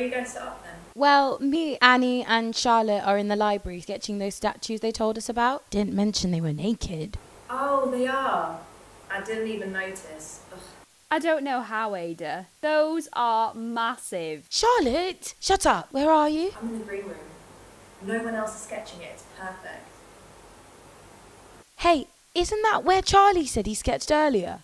are you going to set up then? Well, me, Annie, and Charlotte are in the library sketching those statues they told us about. Didn't mention they were naked. Oh, they are. I didn't even notice. Ugh. I don't know how, Ada. Those are massive. Charlotte, shut up. Where are you? I'm in the green room. No one else is sketching it. It's perfect. Hey, isn't that where Charlie said he sketched earlier?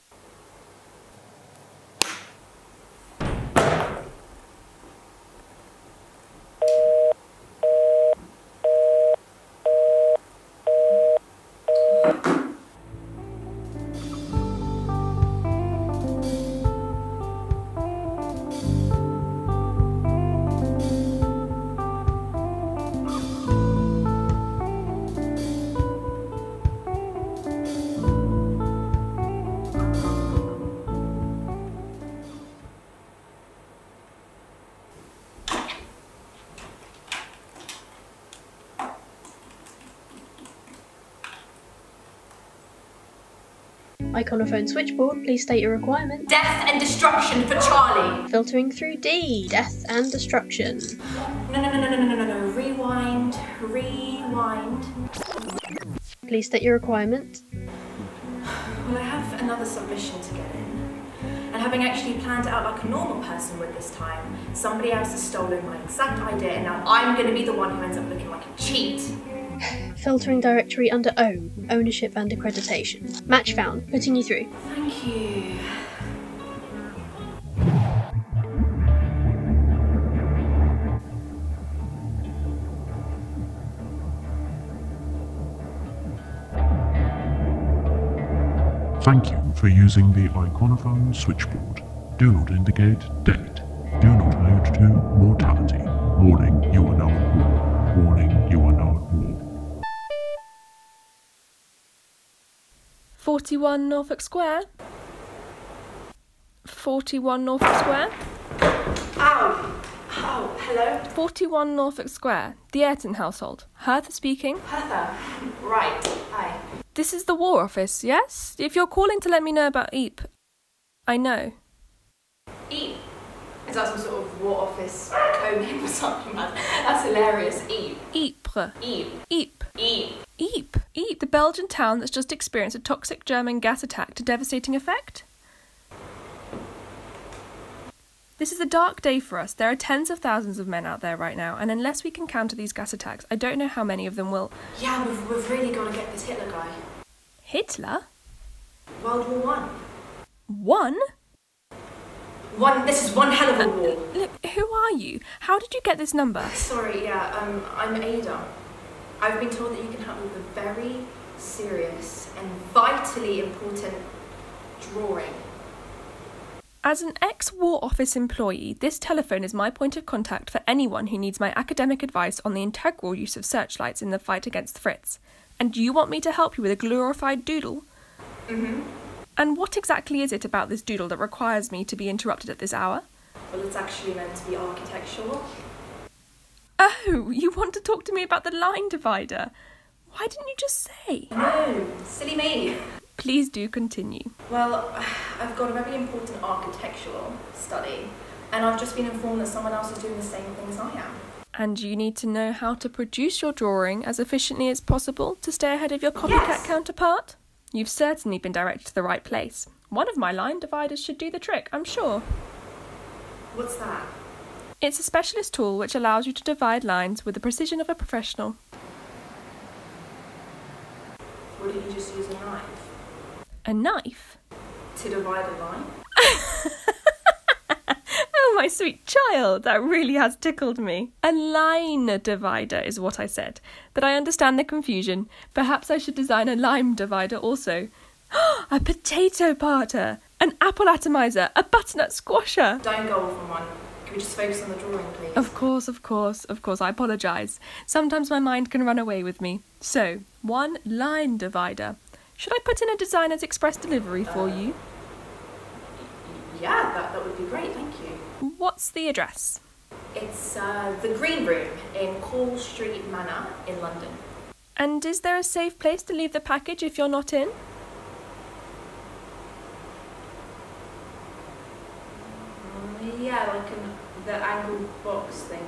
Iconophone switchboard, please state your requirement. Death and destruction for Charlie! Filtering through D, death and destruction. No, no, no, no, no, no, no, no. Rewind. Rewind. Please state your requirement. Well, I have another submission to get in. And having actually planned it out like a normal person would this time, somebody else has stolen my exact idea and now I'm going to be the one who ends up looking like a cheat. Filtering directory under O, ownership and accreditation. Match found, putting you through. Thank you. Thank you for using the iconophone switchboard. Do not indicate date. Do not allude to mortality. Warning, you are now at war. Warning, you are now at war. 41 Norfolk Square. 41 Norfolk Square. Ow! Oh, hello? 41 Norfolk Square. The Ayrton household. Hertha speaking. Hertha. Right. Hi. This is the War Office, yes? If you're calling to let me know about Eep, I know. Eep. Is that some sort of war office code name or something? That's, that's hilarious. Eep. Ypres. Eep. Eep. Eep. Eep. Eep, the Belgian town that's just experienced a toxic German gas attack to devastating effect. This is a dark day for us. There are tens of thousands of men out there right now, and unless we can counter these gas attacks, I don't know how many of them will. Yeah, we've, we've really got to get this Hitler guy. Hitler? World War One. One? One. This is one hell of a war. Look, who are you? How did you get this number? Sorry, yeah, um, I'm Ada. I've been told that you can help me with a very serious and vitally important drawing. As an ex War Office employee, this telephone is my point of contact for anyone who needs my academic advice on the integral use of searchlights in the fight against Fritz. And you want me to help you with a glorified doodle? Mm-hmm. And what exactly is it about this doodle that requires me to be interrupted at this hour? Well, it's actually meant to be architectural. Oh, you want to talk to me about the line divider? Why didn't you just say? No, silly me. Please do continue. Well, I've got a very important architectural study, and I've just been informed that someone else is doing the same thing as I am. And you need to know how to produce your drawing as efficiently as possible to stay ahead of your copycat Yes. counterpart? You've certainly been directed to the right place. One of my line dividers should do the trick, I'm sure. What's that? It's a specialist tool which allows you to divide lines with the precision of a professional. Wouldn't you just use a knife A knife? to divide a line? Oh, my sweet child, that really has tickled me. A line divider is what I said, but I understand the confusion. Perhaps I should design a lime divider also. a potato parter, an apple atomizer, a butternut squasher. Don't go off on one. We just focus on the drawing, please? Of course, of course, of course, I apologise. Sometimes my mind can run away with me. So, one line divider. Should I put in a designer's express delivery for you? Yeah, that, that would be great, thank you. What's the address? It's uh, the Green Room in Call Street Manor in London. And is there a safe place to leave the package if you're not in? Mm, Yeah, like an The angled box thing.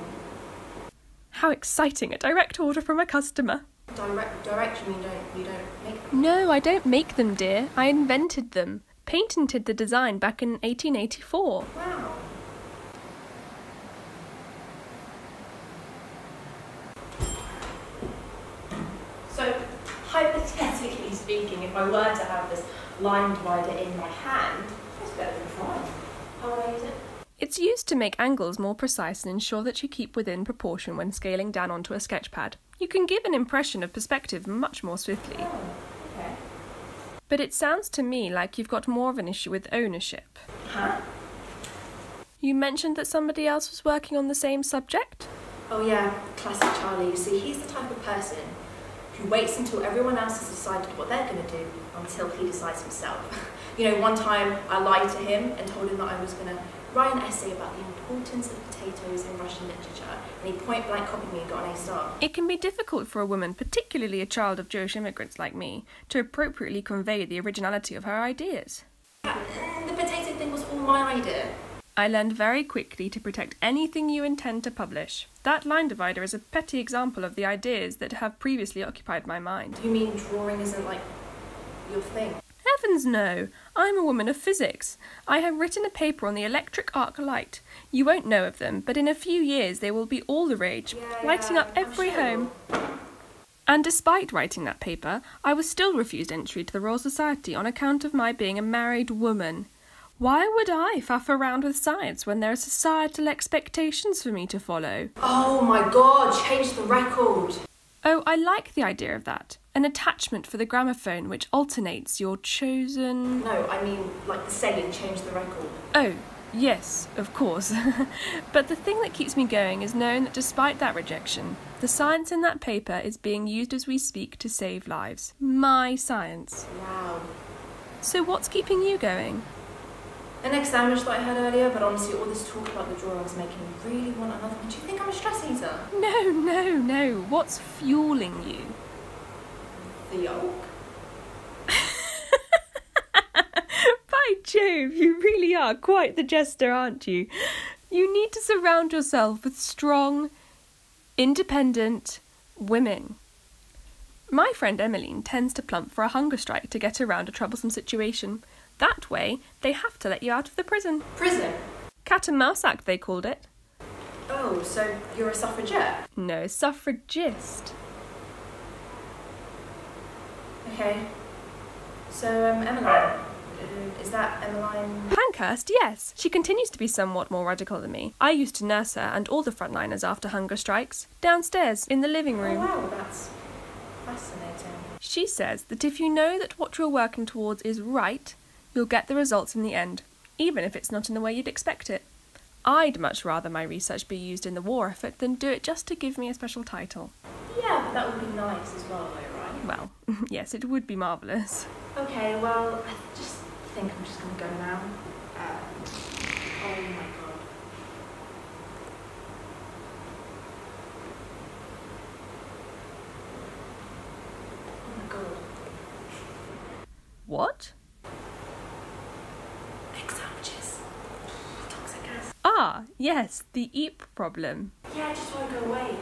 How exciting! A direct order from a customer. Direct, direct, you mean don't, you don't make them? No, I don't make them, dear. I invented them. Patented the design back in 1884. Wow. So, hypothetically speaking, if I were to have this line divider in my hand, it's better than fine. How would I use it? It's used to make angles more precise and ensure that you keep within proportion when scaling down onto a sketch pad. You can give an impression of perspective much more swiftly. Oh, okay. But it sounds to me like you've got more of an issue with ownership. Huh? You mentioned that somebody else was working on the same subject? Oh yeah, classic Charlie. You see, he's the type of person who waits until everyone else has decided what they're going to do until he decides himself. you know, one time I lied to him and told him that I was going to write an essay about the importance of potatoes in Russian literature, and he point blank copied me and got an A star. It can be difficult for a woman, particularly a child of Jewish immigrants like me, to appropriately convey the originality of her ideas. Uh, the potato thing was all my idea. I learned very quickly to protect anything you intend to publish. That line divider is a petty example of the ideas that have previously occupied my mind. You mean drawing isn't like your thing? Heavens no! I'm a woman of physics. I have written a paper on the electric arc light. You won't know of them, but in a few years they will be all the rage, Yeah, lighting yeah, up every sure. home. And despite writing that paper, I was still refused entry to the Royal Society on account of my being a married woman. Why would I faff around with science when there are societal expectations for me to follow? Oh my god, change the record. Oh, I like the idea of that. An attachment for the gramophone which alternates your chosen. No, I mean like the saying change the record. Oh, yes, of course. but the thing that keeps me going is knowing that despite that rejection, the science in that paper is being used as we speak to save lives. My science. Wow. So what's keeping you going? The next sandwich that I had earlier, but honestly, all this talk about the drawing was making me really want another one. Do you think I'm a stress eater? No, no, no. What's fueling you? The yolk? By Jove, you really are quite the jester, aren't you? You need to surround yourself with strong, independent women. My friend Emmeline tends to plump for a hunger strike to get around a troublesome situation. That way, they have to let you out of the prison. Prison? Cat and mouse act, they called it. Oh, so you're a suffragette? No, suffragist. Okay. So, um, Emmeline. uh, Is that Emmeline? Pankhurst, yes. She continues to be somewhat more radical than me. I used to nurse her and all the frontliners after hunger strikes. Downstairs, in the living Oh, room. wow, that's fascinating. She says that if you know that what you're working towards is right, you'll get the results in the end, even if it's not in the way you'd expect it. I'd much rather my research be used in the war effort than do it just to give me a special title. Yeah, but that would be nice as well, though, right? Well, yes, it would be marvellous. Okay, well, I just think I'm just gonna go now. Uh, oh my god. Oh my god. What? Egg sandwiches. Toxic gas. Ah, yes, the EEP problem. Yeah, I just want to go away.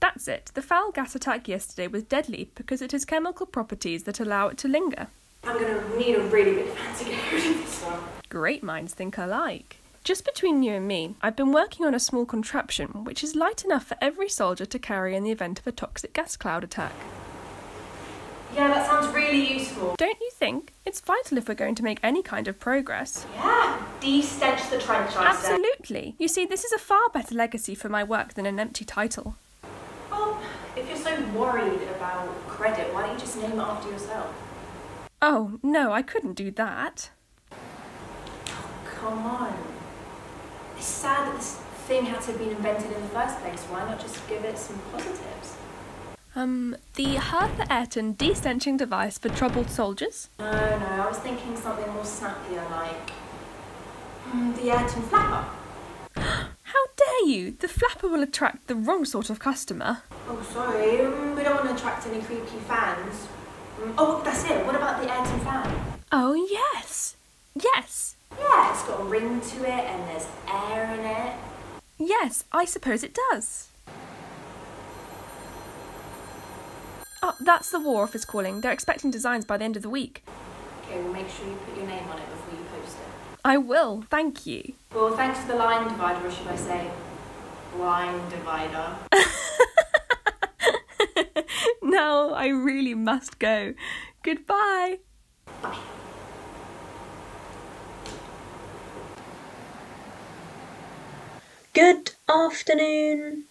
That's it. The foul gas attack yesterday was deadly because it has chemical properties that allow it to linger. I'm gonna need a really big fan to get rid of this one. Great minds think alike. Just between you and me, I've been working on a small contraption which is light enough for every soldier to carry in the event of a toxic gas cloud attack. Yeah, that sounds really useful. Don't you think? It's vital if we're going to make any kind of progress. Yeah, de-stench the trench, I said. Absolutely. You see, this is a far better legacy for my work than an empty title. Well, if you're so worried about credit, why don't you just name it after yourself? Oh, no, I couldn't do that. Come on. It's sad that this thing had to have been invented in the first place. Why not just give it some positives? Um, the Hertha Ayrton destenching device for troubled soldiers? No, no, I was thinking something more snappier like mm, the Ayrton flapper. How dare you? The flapper will attract the wrong sort of customer. Oh, sorry, um, we don't want to attract any creepy fans. Mm, oh, that's it. What about the Ayrton fan? Oh, yes. Yes. Yeah, it's got a ring to it and there's air in it. Yes, I suppose it does. Oh, that's the War Office calling. They're expecting designs by the end of the week. Okay, well make sure you put your name on it before you post it. I will, thank you. Well, thanks to the line divider, or should I say, line divider. now I really must go. Goodbye. Bye. Good afternoon.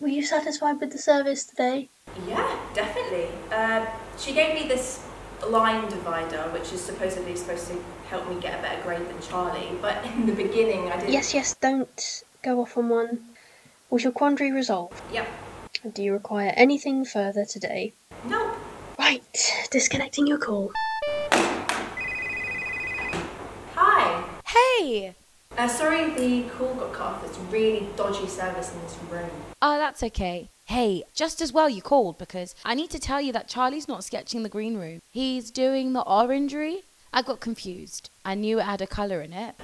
Were you satisfied with the service today? Yeah, definitely. Uh, she gave me this line divider, which is supposedly supposed to help me get a better grade than Charlie. But in the beginning, I didn't. Yes, yes, don't go off on one. Was your quandary resolved? Yep. Do you require anything further today? No. Right, disconnecting your call. Hi. Hey! Uh, sorry the call got cut off. It's really dodgy service in this room. Oh, that's okay. Hey, just as well you called because I need to tell you that Charlie's not sketching the green room. He's doing the orangery. I got confused. I knew it had a colour in it.